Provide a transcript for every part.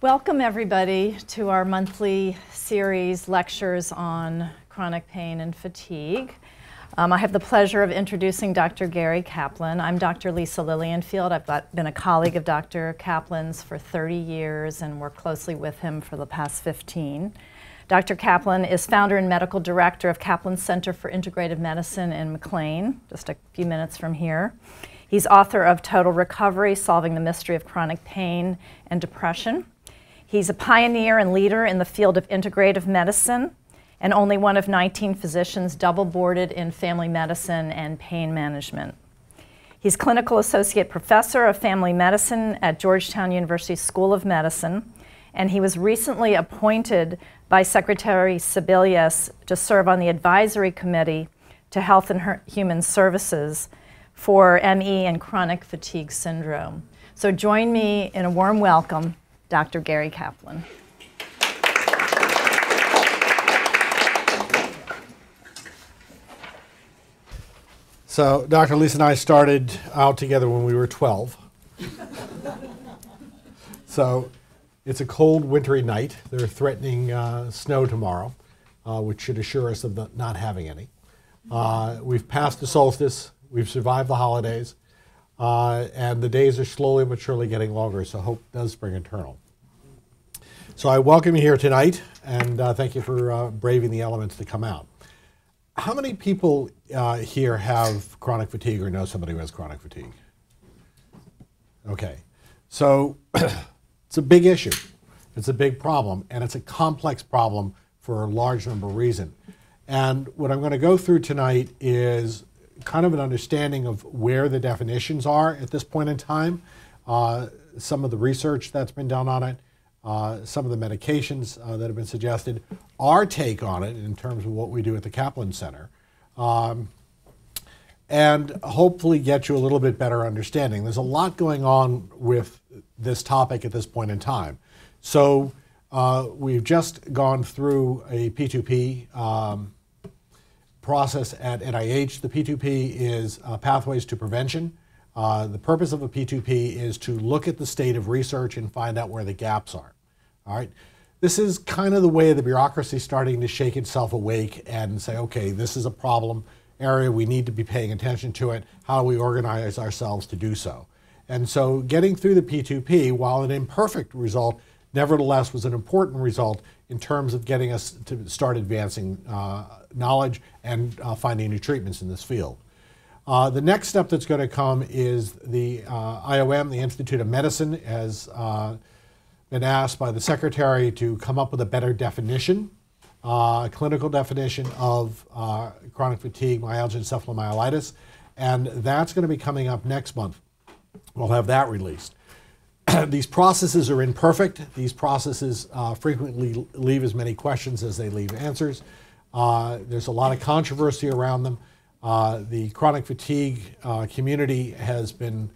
Welcome, everybody, to our monthly series lectures on chronic pain and fatigue. Um, I have the pleasure of introducing Dr. Gary Kaplan. I'm Dr. Lisa Lilienfeld. I've got, been a colleague of Dr. Kaplan's for 30 years and worked closely with him for the past 15. Dr. Kaplan is founder and medical director of Kaplan Center for Integrative Medicine in McLean, just a few minutes from here. He's author of Total Recovery Solving the Mystery of Chronic Pain and Depression. He's a pioneer and leader in the field of integrative medicine and only one of 19 physicians double boarded in family medicine and pain management. He's clinical associate professor of family medicine at Georgetown University School of Medicine, and he was recently appointed by Secretary Sebelius to serve on the advisory committee to Health and Human Services for ME and chronic fatigue syndrome. So join me in a warm welcome, Dr. Gary Kaplan. So Dr. Lisa and I started out together when we were 12. so it's a cold, wintry night. They're threatening uh, snow tomorrow, uh, which should assure us of not having any. Uh, we've passed the solstice. We've survived the holidays, uh, and the days are slowly but surely getting longer, so hope does spring eternal. So I welcome you here tonight, and uh, thank you for uh, braving the elements to come out. How many people uh, here have chronic fatigue or know somebody who has chronic fatigue? Okay, so it's a big issue. It's a big problem, and it's a complex problem for a large number of reasons. And what I'm going to go through tonight is kind of an understanding of where the definitions are at this point in time, uh, some of the research that's been done on it, uh, some of the medications uh, that have been suggested, our take on it in terms of what we do at the Kaplan Center, um, and hopefully get you a little bit better understanding. There's a lot going on with this topic at this point in time. So uh, we've just gone through a P2P um, process at NIH. The P2P is uh, Pathways to Prevention. Uh, the purpose of a P2P is to look at the state of research and find out where the gaps are. All right. This is kind of the way the bureaucracy is starting to shake itself awake and say, okay, this is a problem area. We need to be paying attention to it. How do we organize ourselves to do so? And so getting through the P2P, while an imperfect result, nevertheless was an important result in terms of getting us to start advancing uh, knowledge and uh, finding new treatments in this field. Uh, the next step that's going to come is the uh, IOM, the Institute of Medicine, has uh, been asked by the secretary to come up with a better definition, uh, a clinical definition of chronic fatigue, myalgia, encephalomyelitis, and that's going to be coming up next month. We'll have that released. These processes are imperfect. These processes uh, frequently leave as many questions as they leave answers. Uh, there's a lot of controversy around them. Uh, the chronic fatigue uh, community has been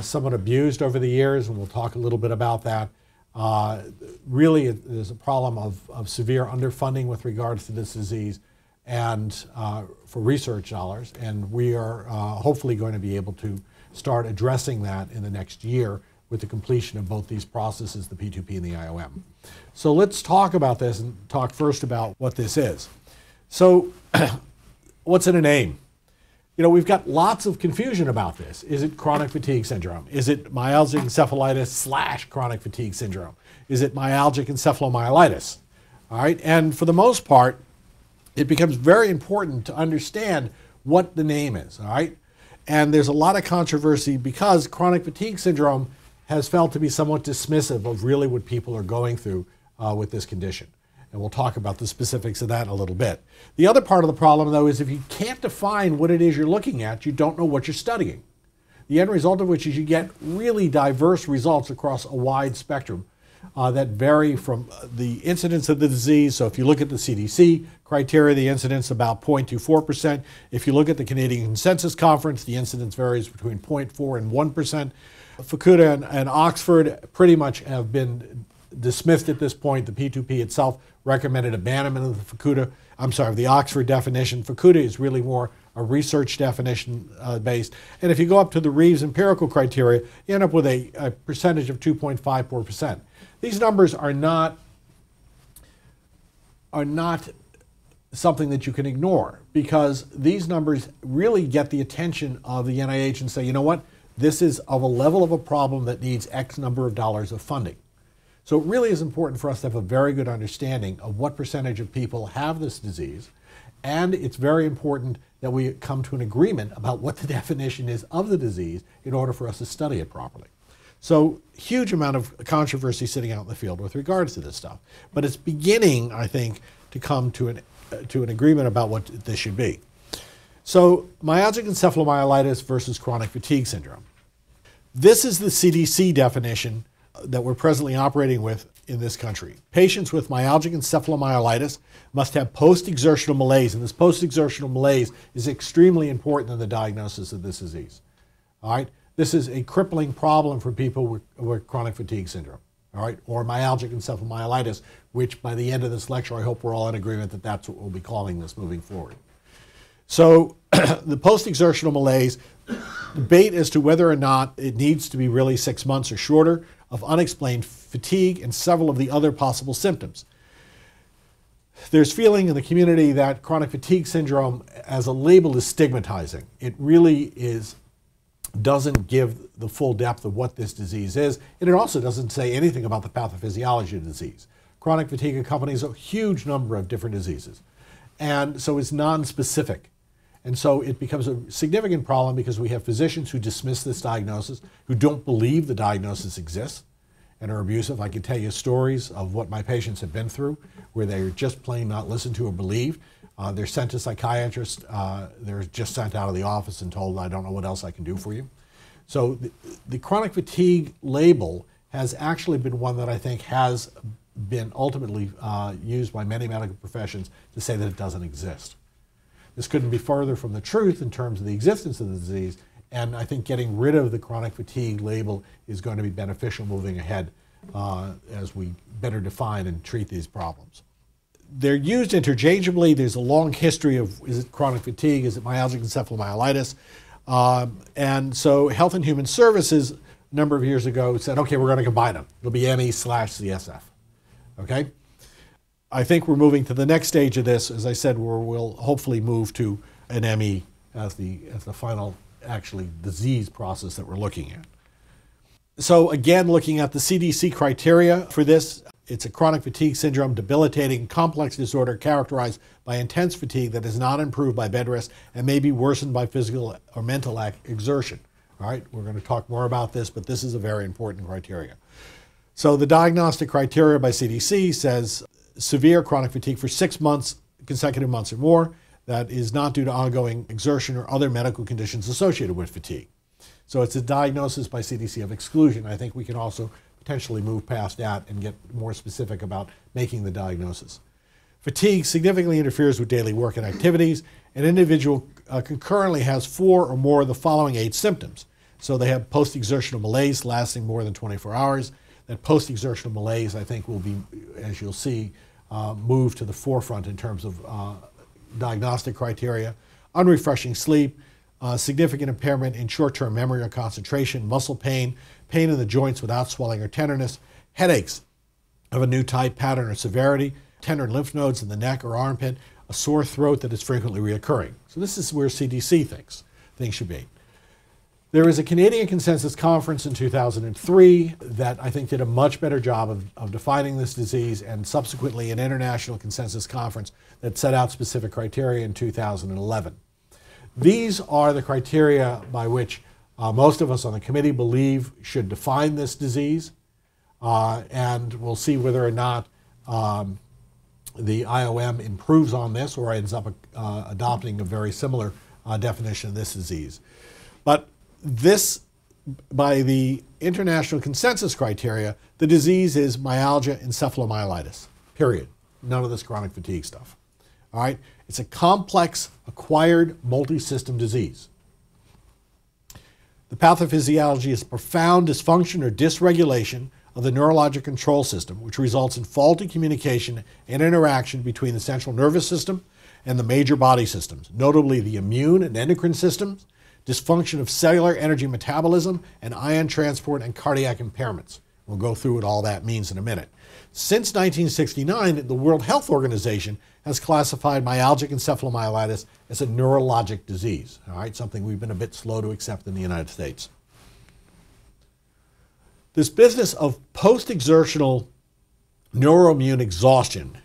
somewhat abused over the years, and we'll talk a little bit about that. Uh, really, there's a problem of, of severe underfunding with regards to this disease and uh, for research dollars. And we are uh, hopefully going to be able to start addressing that in the next year with the completion of both these processes, the P2P and the IOM. So let's talk about this and talk first about what this is. So what's in a name? you know, we've got lots of confusion about this. Is it chronic fatigue syndrome? Is it myalgic encephalitis slash chronic fatigue syndrome? Is it myalgic encephalomyelitis? All right, and for the most part, it becomes very important to understand what the name is. All right, and there's a lot of controversy because chronic fatigue syndrome has felt to be somewhat dismissive of really what people are going through uh, with this condition and we'll talk about the specifics of that in a little bit. The other part of the problem, though, is if you can't define what it is you're looking at, you don't know what you're studying. The end result of which is you get really diverse results across a wide spectrum uh, that vary from uh, the incidence of the disease. So if you look at the CDC criteria, the incidence about 0.24%. If you look at the Canadian Consensus Conference, the incidence varies between 0.4 and 1%. Fukuda and, and Oxford pretty much have been dismissed at this point. The P2P itself recommended abandonment of the Fukuda, I'm sorry, the Oxford definition. Fukuda is really more a research definition uh, based. And if you go up to the Reeves empirical criteria, you end up with a, a percentage of 2.54%. These numbers are not are not something that you can ignore because these numbers really get the attention of the NIH and say, you know what, this is of a level of a problem that needs X number of dollars of funding. So it really is important for us to have a very good understanding of what percentage of people have this disease. And it's very important that we come to an agreement about what the definition is of the disease in order for us to study it properly. So, huge amount of controversy sitting out in the field with regards to this stuff. But it's beginning, I think, to come to an, uh, to an agreement about what this should be. So, myalgic encephalomyelitis versus chronic fatigue syndrome. This is the CDC definition uh, that we're presently operating with in this country. Patients with myalgic encephalomyelitis must have post exertional malaise, and this post exertional malaise is extremely important in the diagnosis of this disease. All right? This is a crippling problem for people with, with chronic fatigue syndrome, all right, or myalgic encephalomyelitis, which by the end of this lecture, I hope we're all in agreement that that's what we'll be calling this moving forward. So the post-exertional malaise, debate as to whether or not it needs to be really six months or shorter of unexplained fatigue and several of the other possible symptoms. There's feeling in the community that chronic fatigue syndrome as a label is stigmatizing. It really is doesn't give the full depth of what this disease is, and it also doesn't say anything about the pathophysiology of the disease. Chronic fatigue accompanies a huge number of different diseases, and so it's non-specific. And so it becomes a significant problem because we have physicians who dismiss this diagnosis, who don't believe the diagnosis exists, and are abusive. I can tell you stories of what my patients have been through where they're just plain not listened to or believed. Uh, they're sent to psychiatrists. Uh, they're just sent out of the office and told, I don't know what else I can do for you. So the, the, chronic fatigue label has actually been one that I think has been ultimately uh, used by many medical professions to say that it doesn't exist. This couldn't be further from the truth in terms of the existence of the disease, and I think getting rid of the chronic fatigue label is going to be beneficial moving ahead uh, as we better define and treat these problems they're used interchangeably. There's a long history of is it chronic fatigue, is it myalgic encephalomyelitis, um, and so Health and Human Services a number of years ago said, okay, we're going to combine them. It'll be ME slash CSF. Okay. I think we're moving to the next stage of this. As I said, where we'll hopefully move to an ME as the as the final actually disease process that we're looking at. So again, looking at the CDC criteria for this, it's a chronic fatigue syndrome, debilitating, complex disorder characterized by intense fatigue that is not improved by bed rest and may be worsened by physical or mental exertion. All right, we're going to talk more about this, but this is a very important criteria. So the diagnostic criteria by CDC says severe chronic fatigue for six months, consecutive months or more, that is not due to ongoing exertion or other medical conditions associated with fatigue. So it's a diagnosis by CDC of exclusion. I think we can also potentially move past that and get more specific about making the diagnosis. Fatigue significantly interferes with daily work and activities. An individual uh, concurrently has four or more of the following eight symptoms. So they have post exertional malaise lasting more than 24 hours. That post exertional malaise, I think, will be, as you'll see, uh, move to the forefront in terms of uh, diagnostic criteria. Unrefreshing sleep, uh, significant impairment in short term memory or concentration, muscle pain, pain in the joints without swelling or tenderness, headaches of a new type, pattern, or severity, tender lymph nodes in the neck or armpit, a sore throat that is frequently reoccurring. So this is where CDC thinks things should be. There was a Canadian Consensus Conference in 2003 that I think did a much better job of, of defining this disease, and subsequently an International Consensus Conference that set out specific criteria in 2011. These are the criteria by which uh, most of us on the committee believe should define this disease, uh, and we'll see whether or not um, the IOM improves on this or ends up uh, adopting a very similar uh, definition of this disease. But this, by the international consensus criteria, the disease is myalgia encephalomyelitis, period. None of this chronic fatigue stuff. All right? It's a complex, acquired, multi system disease. The pathophysiology is profound dysfunction or dysregulation of the neurologic control system, which results in faulty communication and interaction between the central nervous system and the major body systems, notably the immune and endocrine systems, dysfunction of cellular energy metabolism, and ion transport and cardiac impairments. We'll go through what all that means in a minute. Since 1969, the World Health Organization has classified myalgic encephalomyelitis as a neurologic disease, all right, something we've been a bit slow to accept in the United States. This business of post exertional neuroimmune exhaustion,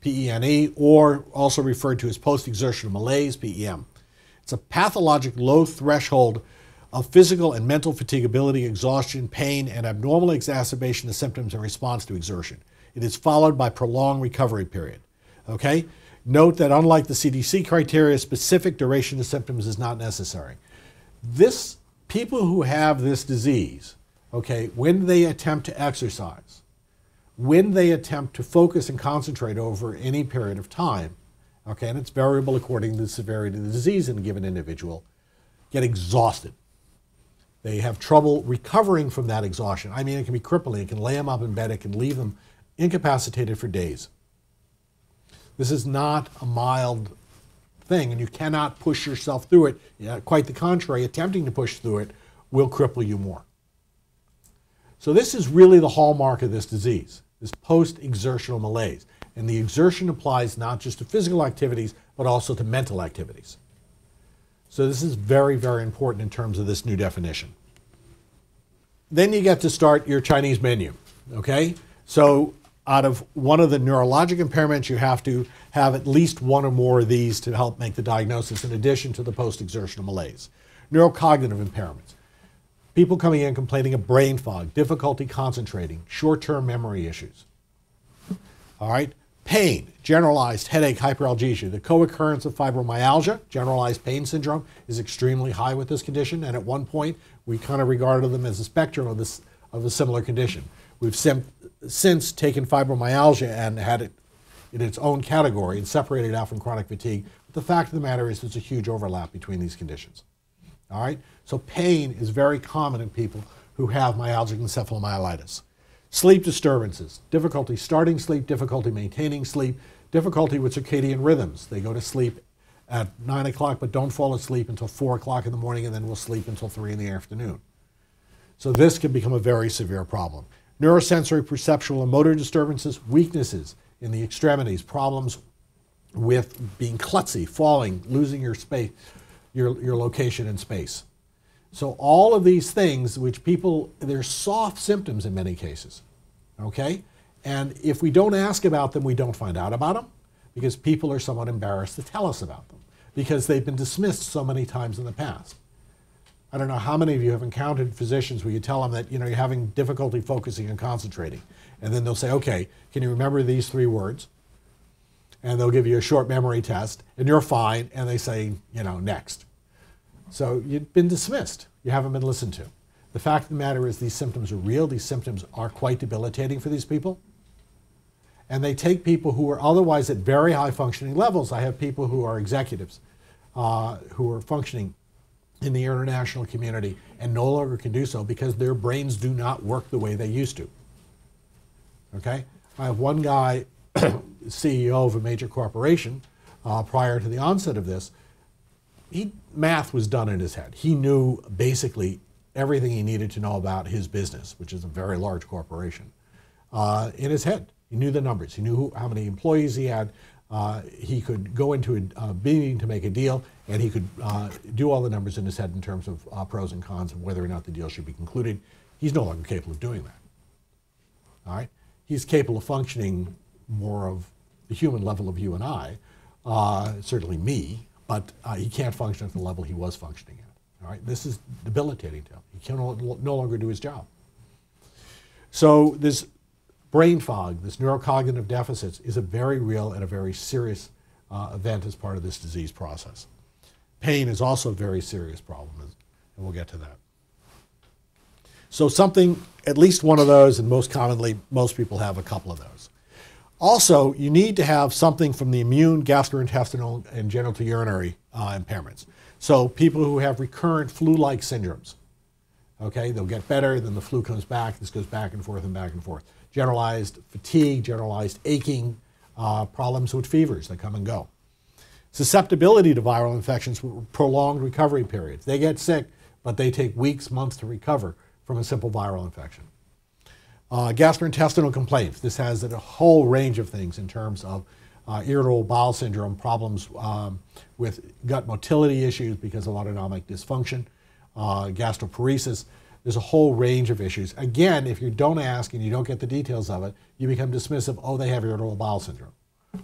PENE, or also referred to as post exertional malaise, PEM. It's a pathologic low threshold of physical and mental fatigability, exhaustion, pain, and abnormal exacerbation of symptoms in response to exertion. It is followed by prolonged recovery period. Okay? Note that unlike the CDC criteria, specific duration of symptoms is not necessary. This people who have this disease, okay, when they attempt to exercise, when they attempt to focus and concentrate over any period of time, okay, and it's variable according to the severity of the disease in a given individual, get exhausted. They have trouble recovering from that exhaustion. I mean, it can be crippling. It can lay them up in bed. It can leave them incapacitated for days. This is not a mild thing, and you cannot push yourself through it. Yeah, quite the contrary, attempting to push through it will cripple you more. So, this is really the hallmark of this disease this post exertional malaise. And the exertion applies not just to physical activities, but also to mental activities. So this is very, very important in terms of this new definition. Then you get to start your Chinese menu, okay? So out of one of the neurologic impairments, you have to have at least one or more of these to help make the diagnosis in addition to the post-exertional malaise. Neurocognitive impairments. People coming in complaining of brain fog, difficulty concentrating, short-term memory issues. All right? Pain, generalized headache, hyperalgesia. The co occurrence of fibromyalgia, generalized pain syndrome, is extremely high with this condition. And at one point, we kind of regarded them as a spectrum of, this, of a similar condition. We've sim- since taken fibromyalgia and had it in its own category and separated it out from chronic fatigue. But the fact of the matter is, there's a huge overlap between these conditions. All right? So, pain is very common in people who have myalgic encephalomyelitis. Sleep disturbances, difficulty starting sleep, difficulty maintaining sleep, difficulty with circadian rhythms. They go to sleep at 9 o'clock but don't fall asleep until 4 o'clock in the morning and then will sleep until 3 in the afternoon. So this can become a very severe problem. Neurosensory, perceptual, and motor disturbances, weaknesses in the extremities, problems with being klutzy, falling, losing your space, your, your location in space. So all of these things, which people, they're soft symptoms in many cases, okay? And if we don't ask about them, we don't find out about them because people are somewhat embarrassed to tell us about them because they've been dismissed so many times in the past. I don't know how many of you have encountered physicians where you tell them that you know you're having difficulty focusing and concentrating, and then they'll say, "Okay, can you remember these three words?" And they'll give you a short memory test, and you're fine, and they say, you know, next. So you've been dismissed. You haven't been listened to. The fact of the matter is, these symptoms are real. These symptoms are quite debilitating for these people. And they take people who are otherwise at very high functioning levels. I have people who are executives uh, who are functioning in the international community and no longer can do so because their brains do not work the way they used to. Okay? I have one guy, CEO of a major corporation, uh, prior to the onset of this, he math was done in his head. He knew basically everything he needed to know about his business, which is a very large corporation, uh, in his head. He knew the numbers. He knew who, how many employees he had. Uh, he could go into a, a, meeting to make a deal, and he could uh, do all the numbers in his head in terms of uh, pros and cons of whether or not the deal should be concluded. He's no longer capable of doing that. All right, he's capable of functioning more of the human level of you and I, uh, certainly me, but uh, he can't function at the level he was functioning at. All right, this is debilitating to him. He can no, longer do his job. So this brain fog, this neurocognitive deficits, is a very real and a very serious uh, event as part of this disease process. Pain is also a very serious problem, and we'll get to that. So something, at least one of those, and most commonly, most people have a couple of those. Also, you need to have something from the immune, gastrointestinal, and genitourinary uh, impairments. So people who have recurrent flu-like syndromes, okay, they'll get better, then the flu comes back. This goes back and forth and back and forth. Generalized fatigue, generalized aching, uh, problems with fevers that come and go. Susceptibility to viral infections with prolonged recovery periods. They get sick, but they take weeks, months to recover from a simple viral infection Uh, gastrointestinal complaints. This has a whole range of things in terms of uh, irritable bowel syndrome, problems um, with gut motility issues because of autonomic dysfunction, uh, gastroparesis. There's a whole range of issues. Again, if you don't ask and you don't get the details of it, you become dismissive. Oh, they have irritable bowel syndrome.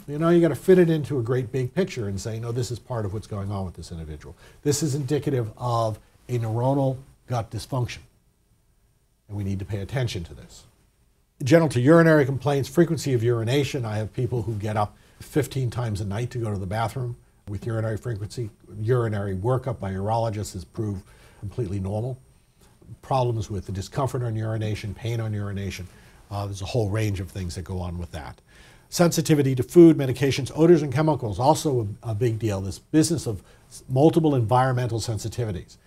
You know, you got to fit it into a great big picture and say, no, this is part of what's going on with this individual. This is indicative of a neuronal gut dysfunction. And we need to pay attention to this. Genital urinary complaints, frequency of urination. I have people who get up 15 times a night to go to the bathroom with urinary frequency. Urinary workup by urologists has proved completely normal. Problems with the discomfort on urination, pain on urination. Uh, there's a whole range of things that go on with that. Sensitivity to food, medications, odors, and chemicals, also a, a big deal. This business of multiple environmental sensitivities.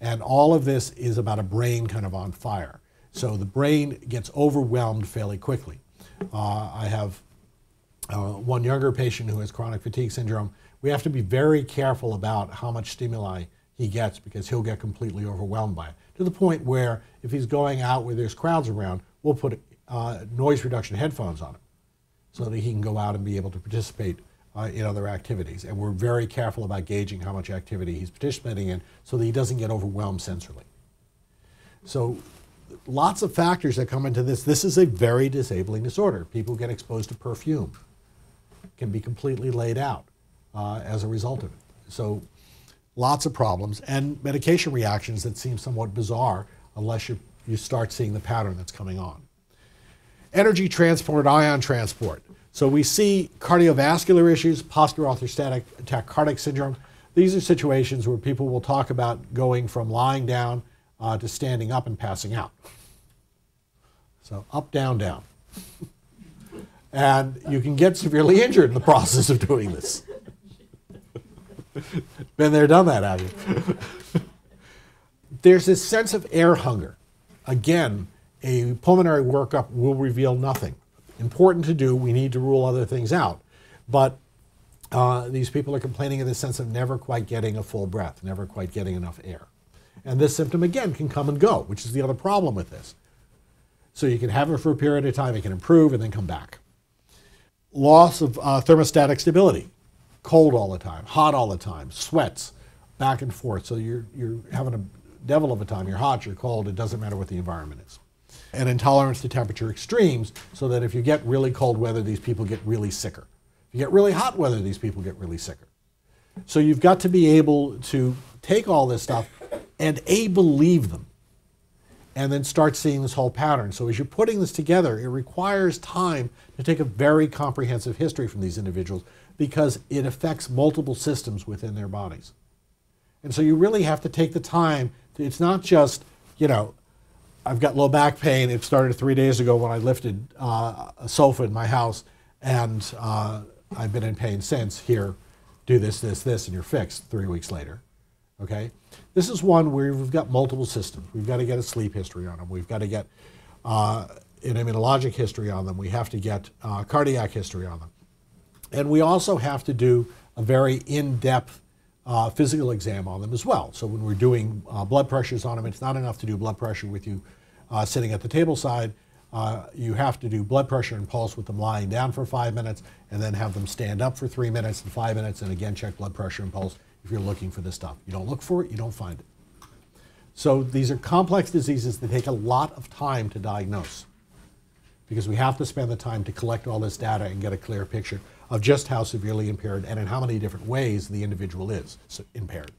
And all of this is about a brain kind of on fire. So the brain gets overwhelmed fairly quickly. Uh, I have uh, one younger patient who has chronic fatigue syndrome. We have to be very careful about how much stimuli he gets because he'll get completely overwhelmed by it. To the point where if he's going out where there's crowds around, we'll put uh, noise reduction headphones on him so that he can go out and be able to participate uh, in other activities. And we're very careful about gauging how much activity he's participating in so that he doesn't get overwhelmed sensorily. So lots of factors that come into this. This is a very disabling disorder. People get exposed to perfume, can be completely laid out uh, as a result of it. So lots of problems and medication reactions that seem somewhat bizarre unless you, you start seeing the pattern that's coming on. Energy transport, ion transport. So we see cardiovascular issues, postural orthostatic tachycardic syndrome. These are situations where people will talk about going from lying down uh, to standing up and passing out. So up, down, down. and you can get severely injured in the process of doing this. Been there, done that, have you? There's this sense of air hunger. Again, a pulmonary workup will reveal nothing. Important to do, we need to rule other things out. But uh, these people are complaining of the sense of never quite getting a full breath, never quite getting enough air. And this symptom, again, can come and go, which is the other problem with this. So you can have it for a period of time, it can improve, and then come back. Loss of uh, thermostatic stability, cold all the time, hot all the time, sweats, back and forth. So you're, you're having a devil of a time. You're hot, you're cold, it doesn't matter what the environment is. And intolerance to temperature extremes, so that if you get really cold weather, these people get really sicker. If you get really hot weather, these people get really sicker. So you've got to be able to take all this stuff and A, believe them, and then start seeing this whole pattern. So as you're putting this together, it requires time to take a very comprehensive history from these individuals because it affects multiple systems within their bodies. And so you really have to take the time. To, it's not just, you know, I've got low back pain. It started three days ago when I lifted uh, a sofa in my house, and uh, I've been in pain since. Here, do this, this, this, and you're fixed three weeks later. Okay? This is one where we've got multiple systems. We've got to get a sleep history on them. We've got to get uh, an immunologic history on them. We have to get uh, cardiac history on them. And we also have to do a very in-depth uh, physical exam on them as well. So when we're doing uh, blood pressures on them, it's not enough to do blood pressure with you uh, sitting at the table side. Uh, you have to do blood pressure and pulse with them lying down for five minutes and then have them stand up for three minutes and five minutes and again check blood pressure and pulse if you're looking for this stuff. You don't look for it, you don't find it. So these are complex diseases that take a lot of time to diagnose because we have to spend the time to collect all this data and get a clear picture of just how severely impaired and in how many different ways the individual is impaired.